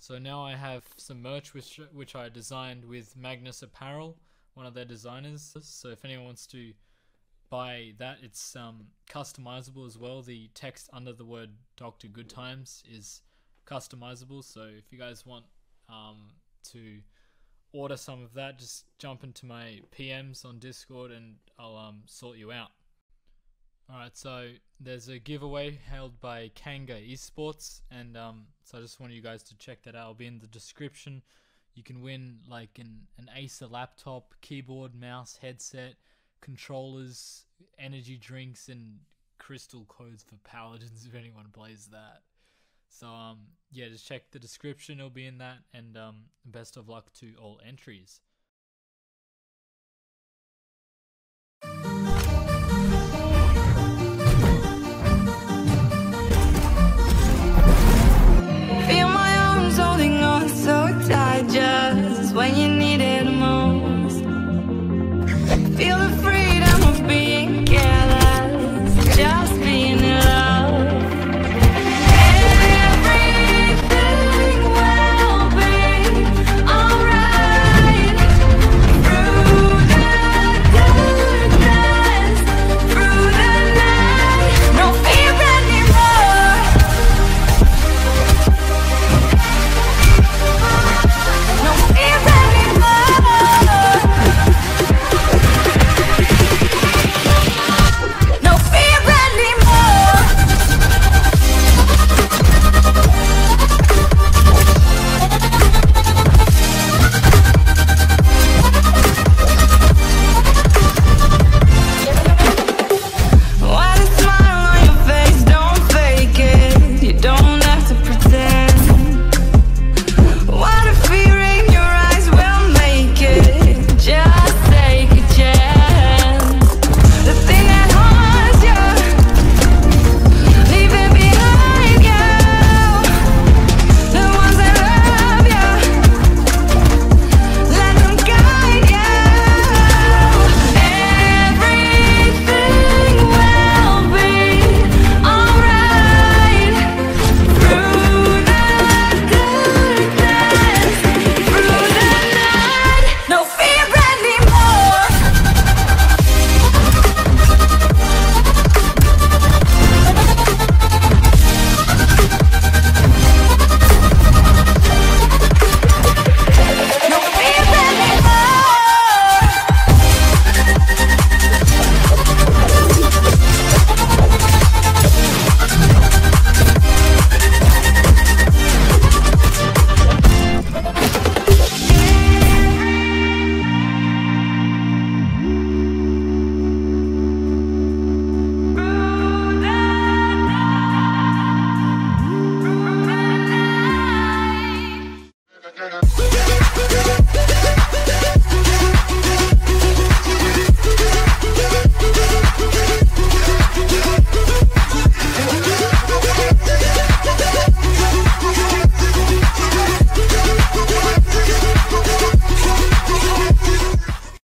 So now I have some merch which which I designed with Magnus Apparel, one of their designers. So if anyone wants to buy that, it's um, customizable as well. The text under the word Doctor Gud Times is customizable. So if you guys want um, to order some of that, just jump into my PMs on Discord and I'll um, sort you out. Alright, so there's a giveaway held by Kanga Esports, and um, so I just want you guys to check that out. It'll be in the description. You can win like an, an Acer laptop, keyboard, mouse, headset, controllers, energy drinks, and crystal codes for paladins if anyone plays that. So um yeah, just check the description. It'll be in that, and um best of luck to all entries.